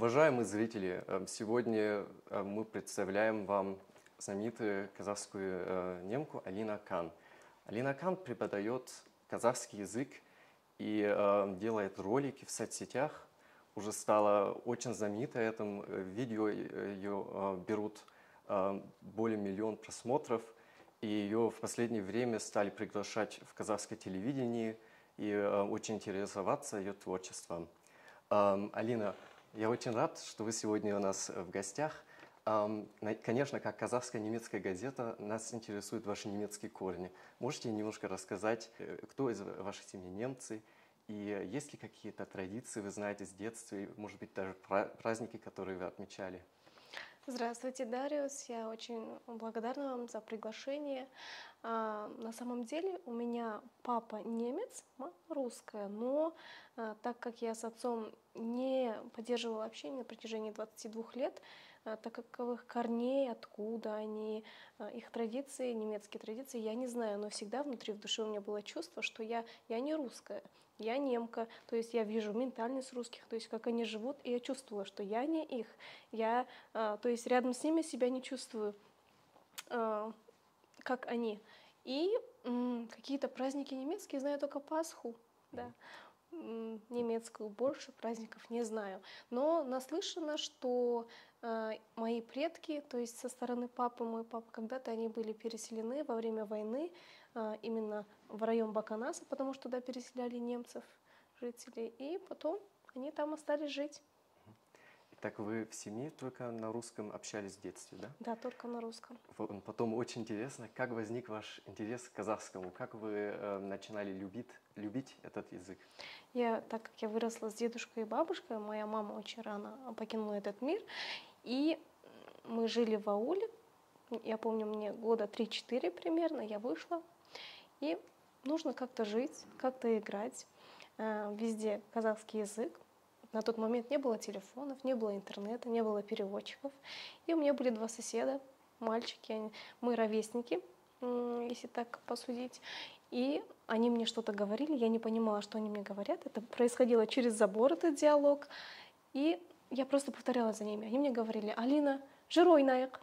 Уважаемые зрители, э, сегодня э, мы представляем вам знаменитую казахскую э, немку Алина Кан. Алина Кан преподает казахский язык и делает ролики в соцсетях. Уже стала очень знаменитой этом. Видео ее берут более миллион просмотров. И ее в последнее время стали приглашать в казахское телевидение и очень интересоваться ее творчеством. Алина, я очень рад, что вы сегодня у нас в гостях. Конечно, как казахская немецкая газета, нас интересуют ваши немецкие корни. Можете немножко рассказать, э, кто из вашей семьи немцы, и есть ли какие-то традиции, вы знаете, с детства, и, может быть, даже праздники, которые вы отмечали? Здравствуйте, Дариус. Я очень благодарна вам за приглашение. А, на самом деле у меня папа немец, мама русская, но а, так как я с отцом не поддерживала общение на протяжении 22 лет, а, так таковых корней, откуда они, их традиции, немецкие традиции, я не знаю, но всегда внутри в душе у меня было чувство, что я, я не русская, я немка, то есть я вижу ментальность русских, то есть как они живут, и я чувствовала, что я не их, я, то есть рядом с ними себя не чувствую как они. И какие-то праздники немецкие знаю только Пасху, да, немецкую больше праздников не знаю. Но наслышано, что э, мои предки, то есть со стороны папы, мой папа, когда-то они были переселены во время войны э, именно в район Баканаса, потому что туда переселяли немцев, жителей, и потом они там остались жить. Так вы в семье только на русском общались в детстве, да? Да, только на русском. Потом очень интересно, как возник ваш интерес к казахскому? Как вы э, начинали любить, любить этот язык? Я, так как я выросла с дедушкой и бабушкой, моя мама очень рано покинула этот мир, и мы жили в ауле. Я помню, мне года 3-4 примерно, я вышла, и нужно как-то жить, как-то играть. Э, везде казахский язык. На тот момент не было телефонов, не было интернета, не было переводчиков. И у меня были два соседа, мальчики, мы ровесники, если так посудить. И они мне что-то говорили, я не понимала, что они мне говорят. Это происходило через забор, этот диалог. И я просто повторяла за ними. Они мне говорили, Алина, жирой наек.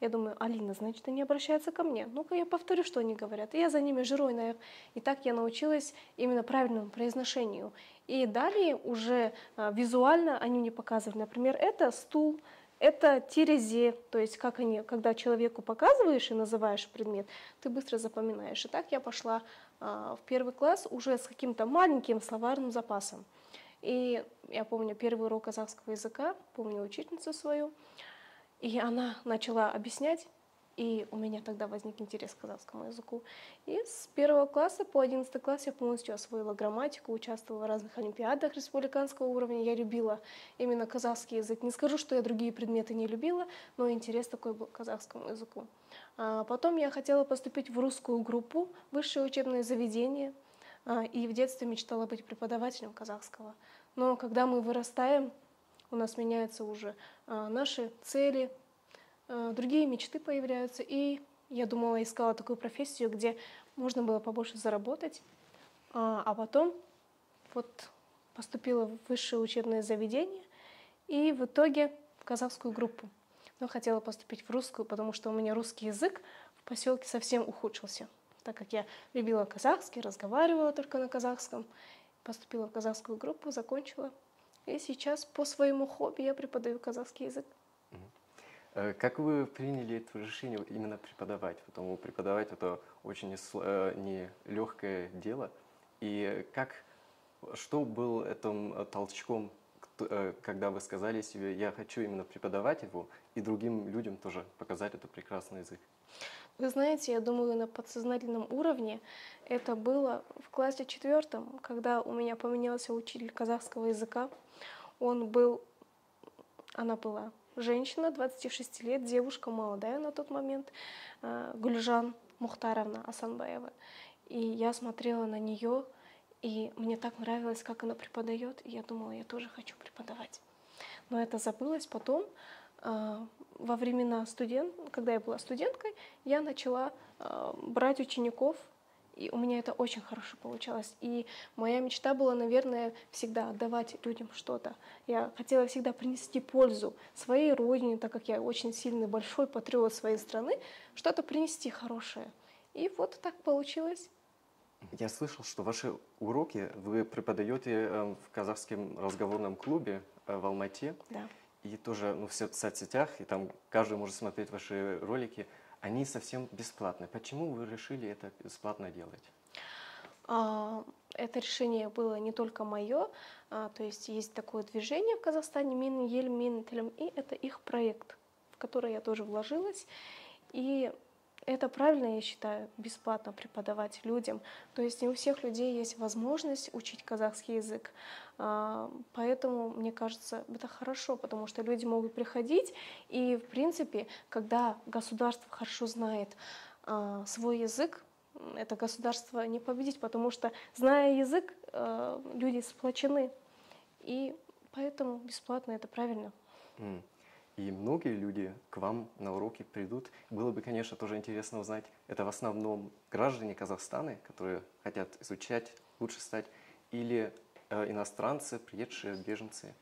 Я думаю, Алина, значит, они обращаются ко мне. Ну-ка я повторю, что они говорят. И я за ними жирой наек. И так я научилась именно правильному произношению. И далее уже а, визуально они мне показывали, например, это стул, это терезе, то есть как они, когда человеку показываешь и называешь предмет, ты быстро запоминаешь. И так я пошла а, в первый класс уже с каким-то маленьким словарным запасом. И я помню первый урок казахского языка, помню учительницу свою, и она начала объяснять, и у меня тогда возник интерес к казахскому языку. И с первого класса по одиннадцатый класс я полностью освоила грамматику, участвовала в разных олимпиадах республиканского уровня. Я любила именно казахский язык. Не скажу, что я другие предметы не любила, но интерес такой был к казахскому языку. А потом я хотела поступить в русскую группу, высшее учебное заведение. А, и в детстве мечтала быть преподавателем казахского. Но когда мы вырастаем, у нас меняются уже а, наши цели, другие мечты появляются. И я думала, искала такую профессию, где можно было побольше заработать. А, а потом вот поступила в высшее учебное заведение и в итоге в казахскую группу. Но хотела поступить в русскую, потому что у меня русский язык в поселке совсем ухудшился. Так как я любила казахский, разговаривала только на казахском, поступила в казахскую группу, закончила и сейчас по своему хобби я преподаю казахский язык. Э, как вы приняли это решение именно преподавать? Потому преподавать это очень нелегкое э, дело. И как, что был этим э, толчком, когда вы сказали себе, я хочу именно преподавать его, и другим людям тоже показать этот прекрасный язык? Вы знаете, я думаю, на подсознательном уровне это было в классе четвертом, когда у меня поменялся учитель казахского языка. Он был, она была женщина, 26 лет, девушка молодая на тот момент, э, Гульжан Мухтаровна Асанбаева. И я смотрела на нее, и мне так нравилось, как она преподает, и я думала, я тоже хочу преподавать. Но это забылось потом, а, во времена студент, когда я была студенткой, я начала а, брать учеников И у меня это очень хорошо получалось. И моя мечта была, наверное, всегда отдавать людям что-то. Я хотела всегда принести пользу своей родине, так как я очень сильный, большой патриот своей страны, что-то принести хорошее. И вот так получилось. Я слышал, что ваши уроки вы преподаете э, в казахском разговорном клубе э, в Алмате. Да. И тоже ну, в соцсетях, и там каждый может смотреть ваши ролики они совсем бесплатные. Почему вы решили это бесплатно делать? А, это решение было не только мое, а, то есть есть такое движение в Казахстане Мин Ель Мин и это их проект, в который я тоже вложилась. И это правильно, я считаю, бесплатно преподавать людям. То есть не у всех людей есть возможность учить казахский язык. А, поэтому, мне кажется, это хорошо, потому что люди могут приходить, и, в принципе, когда государство хорошо знает а, свой язык, это государство не победить, потому что, зная язык, а, люди сплочены. И поэтому бесплатно это правильно. И многие люди к вам на уроки придут. Было бы, конечно, тоже интересно узнать, это в основном граждане Казахстана, которые хотят изучать, лучше стать, или э, иностранцы, приезжие беженцы?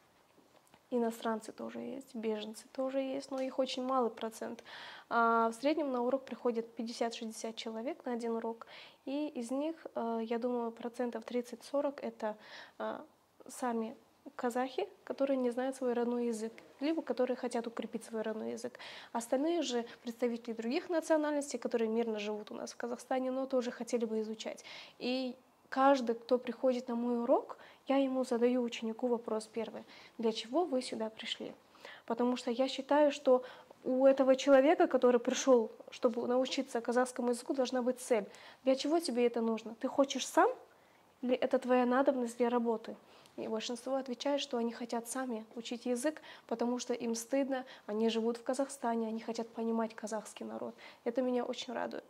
Иностранцы тоже есть, беженцы тоже есть, но их очень малый процент. А в среднем на урок приходит 50-60 человек на один урок, и из них, э, я думаю, процентов 30-40 это э, сами казахи, которые не знают свой родной язык, либо которые хотят укрепить свой родной язык. Остальные же представители других национальностей, которые мирно живут у нас в Казахстане, но тоже хотели бы изучать. И каждый, кто приходит на мой урок, я ему задаю ученику вопрос первый. Для чего вы сюда пришли? Потому что я считаю, что у этого человека, который пришел, чтобы научиться казахскому языку, должна быть цель. Для чего тебе это нужно? Ты хочешь сам или это твоя надобность для работы? И большинство отвечает, что они хотят сами учить язык, потому что им стыдно, они живут в Казахстане, они хотят понимать казахский народ. Это меня очень радует.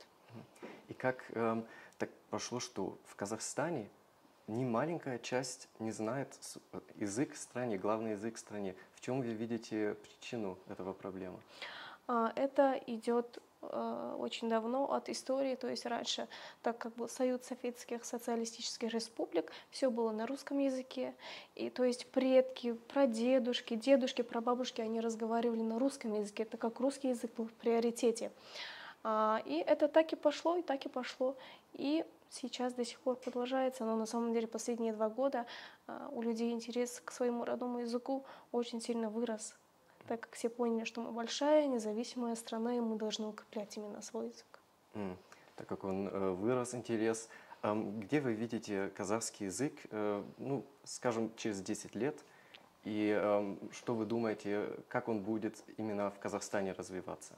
И как э, так прошло, что в Казахстане не маленькая часть не знает язык в стране, главный язык в стране. В чем вы видите причину этого проблемы? А, это идет Э, очень давно от истории, то есть раньше, так как был Союз Советских Социалистических Республик, все было на русском языке, и то есть предки, прадедушки, дедушки, прабабушки, они разговаривали на русском языке, так как русский язык был в приоритете. А, и это так и пошло, и так и пошло. И сейчас до сих пор продолжается, но на самом деле последние два года а, у людей интерес к своему родному языку очень сильно вырос так как все поняли, что мы большая, независимая страна, и мы должны укреплять именно свой язык. Mm. Так как он э, вырос интерес, где вы видите казахский язык, э, ну, скажем, через 10 лет, и что вы думаете, как он будет именно в Казахстане развиваться?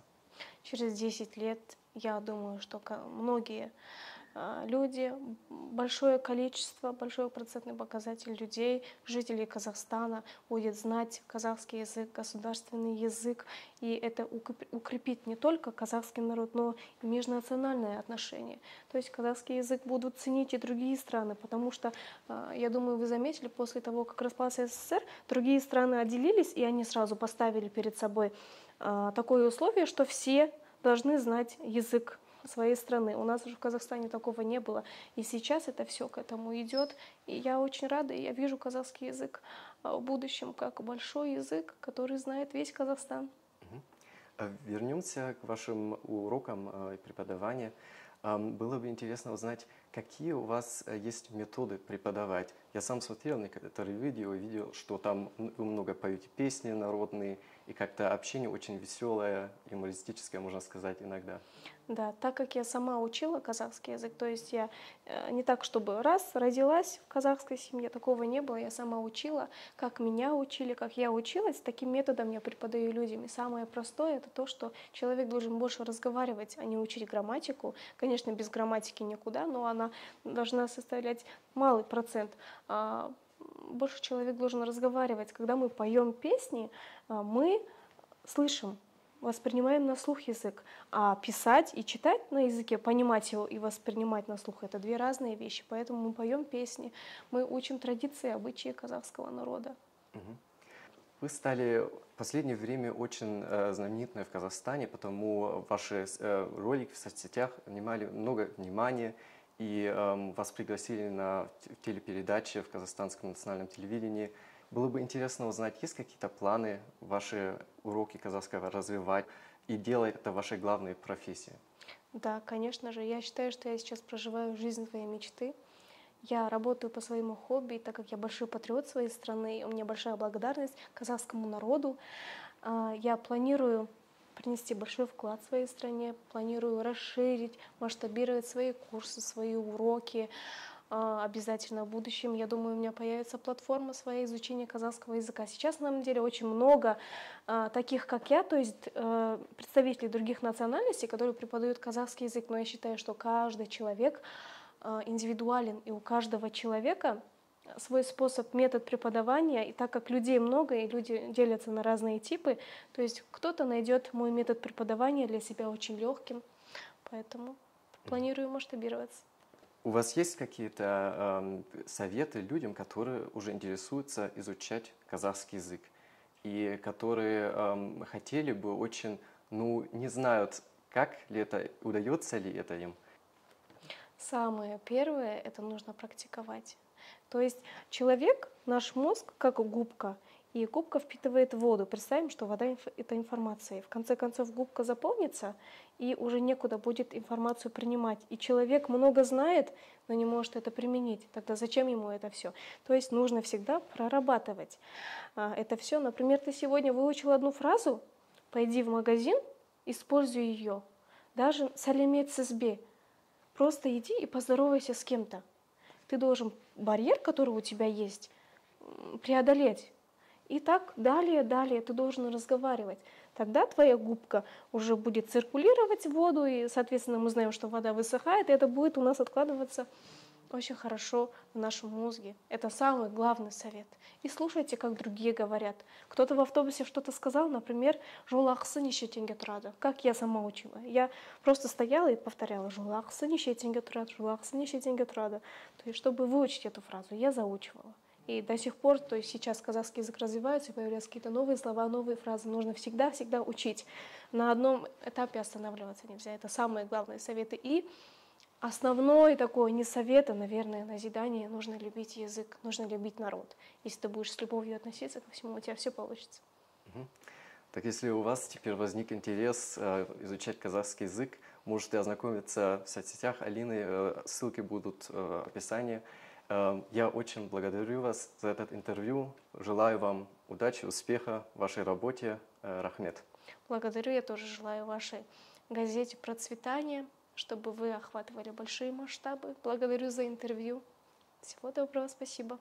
Через 10 лет, я думаю, что многие люди, большое количество, большой процентный показатель людей, жителей Казахстана будет знать казахский язык, государственный язык, и это укрепит не только казахский народ, но и межнациональные отношения. То есть казахский язык будут ценить и другие страны, потому что, а, я думаю, вы заметили, после того, как распался СССР, другие страны отделились, и они сразу поставили перед собой а, такое условие, что все должны знать язык своей страны. У нас уже в Казахстане такого не было. И сейчас это все к этому идет. И я очень рада, и я вижу казахский язык а, в будущем как большой язык, который знает весь Казахстан. А вернемся к вашим урокам а, преподавания. Было бы интересно узнать, какие у вас э, есть методы преподавать. Я сам смотрел некоторые видео, видел, что там вы много поете песни народные, и как-то общение очень веселое, юмористическое, можно сказать, иногда. Да, так как я сама учила казахский язык, то есть я э, не так, чтобы раз родилась в казахской семье, такого не было, я сама учила, как меня учили, как я училась, таким методом я преподаю людям. И самое простое это то, что человек должен больше разговаривать, а не учить грамматику. Конечно, без грамматики никуда, но она должна составлять малый процент. А больше человек должен разговаривать. Когда мы поем песни, а, мы слышим воспринимаем на слух язык, а писать и читать на языке, понимать его и воспринимать на слух – это две разные вещи. Поэтому мы поем песни, мы учим традиции, обычаи казахского народа. Вы стали в последнее время очень э, знаменитой в Казахстане, потому ваши э, ролики в соцсетях занимали много внимания, и эм, вас пригласили на телепередачи в Казахстанском национальном телевидении. Было бы интересно узнать, есть какие-то планы ваши уроки казахского развивать и делать это вашей главной профессией? Да, конечно же. Я считаю, что я сейчас проживаю жизнь своей мечты. Я работаю по своему хобби, так как я большой патриот своей страны, у меня большая благодарность казахскому народу. А, я планирую принести большой вклад в своей стране, планирую расширить, масштабировать свои курсы, свои уроки. А, обязательно в будущем, я думаю, у меня появится платформа своей изучения казахского языка. Сейчас, на самом деле, очень много а, таких, как я, то есть э, представителей других национальностей, которые преподают казахский язык, но я считаю, что каждый человек а, индивидуален, и у каждого человека свой способ, метод преподавания, и так как людей много, и люди делятся на разные типы, то есть кто-то найдет мой метод преподавания для себя очень легким, поэтому планирую масштабироваться. У вас есть какие-то э, советы людям, которые уже интересуются изучать казахский язык и которые э, хотели бы очень, ну, не знают, как ли это, удается ли это им? Самое первое – это нужно практиковать. То есть человек, наш мозг, как губка, и губка впитывает воду. Представим, что вода – это информация. В конце концов, губка заполнится, и уже некуда будет информацию принимать. И человек много знает, но не может это применить. Тогда зачем ему это все? То есть нужно всегда прорабатывать а, это все. Например, ты сегодня выучил одну фразу, пойди в магазин, используй ее. Даже салимет сизбе. Просто иди и поздоровайся с кем-то ты должен барьер, который у тебя есть, преодолеть. И так далее, далее ты должен разговаривать. Тогда твоя губка уже будет циркулировать воду, и, соответственно, мы знаем, что вода высыхает, и это будет у нас откладываться очень хорошо в нашем мозге. Это самый главный совет. И слушайте, как другие говорят. Кто-то в автобусе что-то сказал, например, «Жолақсы неше тенге тұрады?» Как я сама учила. Я просто стояла и повторяла «Жолақсы неше тенге тұрады?» «Жолақсы неше тенге тұрады?» То есть, чтобы выучить эту фразу, я заучивала. И до сих пор, то есть сейчас казахский язык развивается, появляются какие-то новые слова, новые фразы. Нужно всегда-всегда учить. На одном этапе останавливаться нельзя. Это самые главные советы. И Основной такой не совет, а, наверное, назидание. Нужно любить язык, нужно любить народ. Если ты будешь с любовью относиться ко всему, у тебя все получится. Так если у вас теперь возник интерес э, изучать казахский язык, можете ознакомиться в соцсетях Алины, э, ссылки будут э, в описании. Э, я очень благодарю вас за этот интервью. Желаю вам удачи, успеха в вашей работе. Э, Рахмет. Благодарю, я тоже желаю вашей газете процветания чтобы вы охватывали большие масштабы. Благодарю за интервью. Всего доброго, спасибо.